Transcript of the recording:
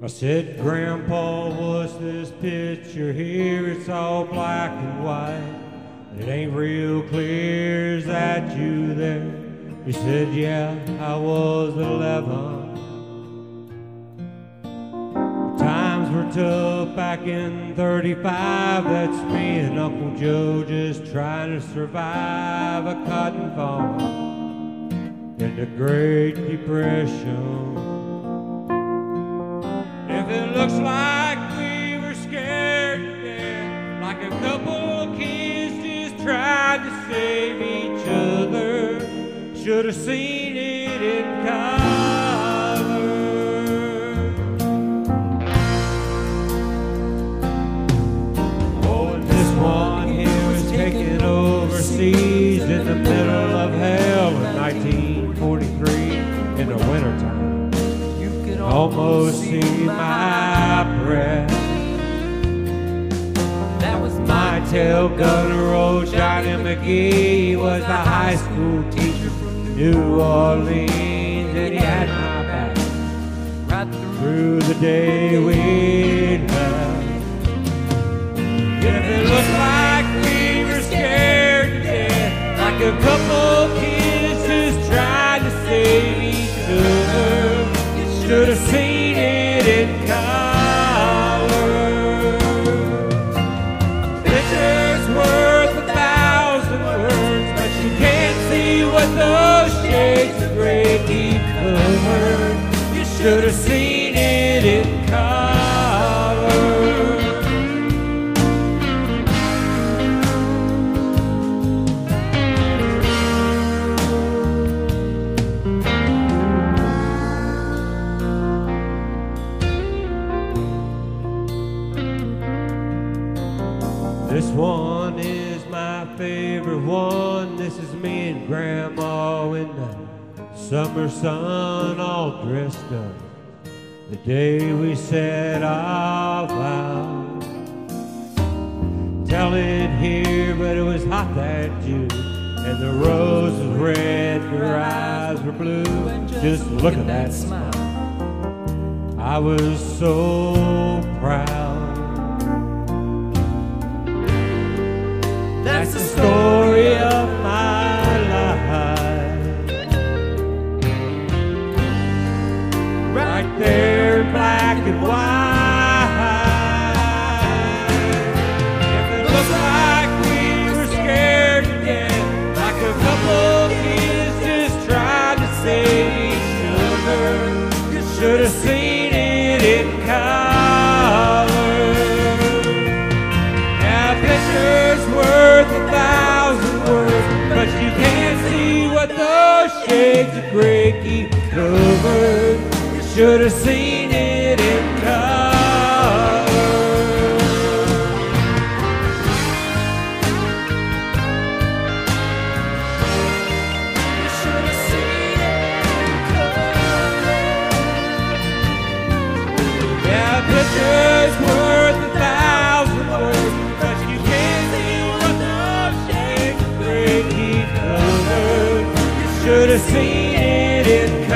I said, Grandpa, what's this picture here? It's all black and white. And It ain't real clear. Is that you there? He said, Yeah, I was 11. Times were tough back in 35. That's me and Uncle Joe just trying to survive a cotton farm in the Great Depression. It looks like we were scared to death, like a couple of kids just tried to save each other, should have seen it in color. Almost see my breath. That was My tail gunner, old Johnny McGee, was a high school teacher from New Orleans, and he had my back right through. the day we left. Keep covered. You should have seen it in color. This one is my favorite one. This is me and Grandma in the summer sun, all dressed up. The day we said our vows. Tell it here, but it was hot that June, and the rose was red, your eyes were blue. Just look at that smile. I was so proud. That's the story of Right there black and white. If it looked like we were scared to death, like a couple kids just tried to save each other, you should have seen seen it in color. Should have seen it in picture's worth a thousand words, but you can't see what those shades of gray. You should have seen it in